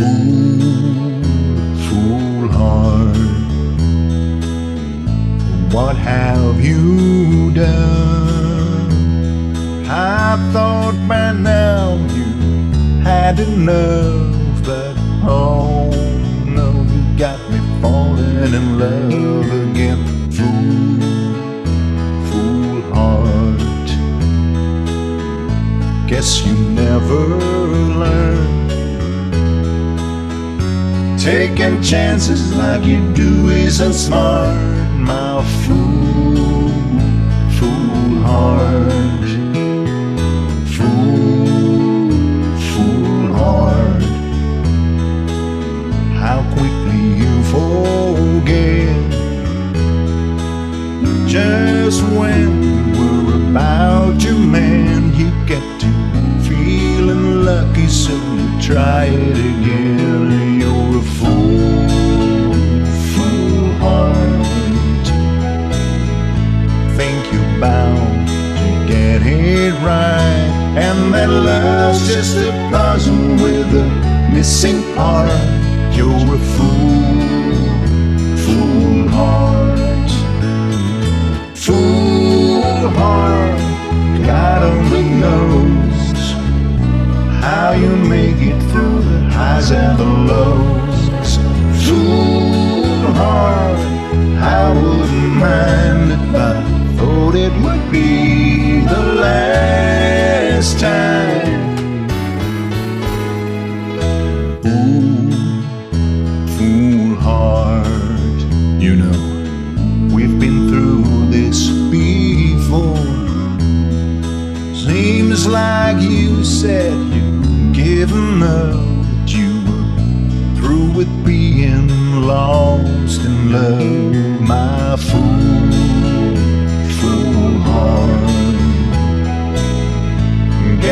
Fool, heart, what have you done? I thought by now you had enough, but oh no, you got me falling in love again. Fool, fool heart, guess you never learned. Taking chances like you do isn't smart, my fool, fool heart. Fool, fool heart. How quickly you forget. Just when we're about to man, you get to feeling lucky, so you try it again. A fool, fool heart. Think you're bound to get it right, and that love's just a puzzle with a missing part. You're a fool be the last time. Fool heart, you know, we've been through this before. Seems like you said you'd given up,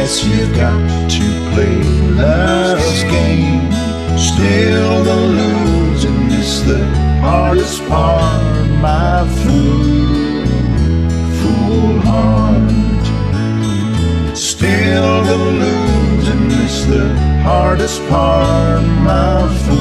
Guess you've got to play love's game. Still the losing is the hardest part, my fool, fool heart. Still the losing is the hardest part, my fool,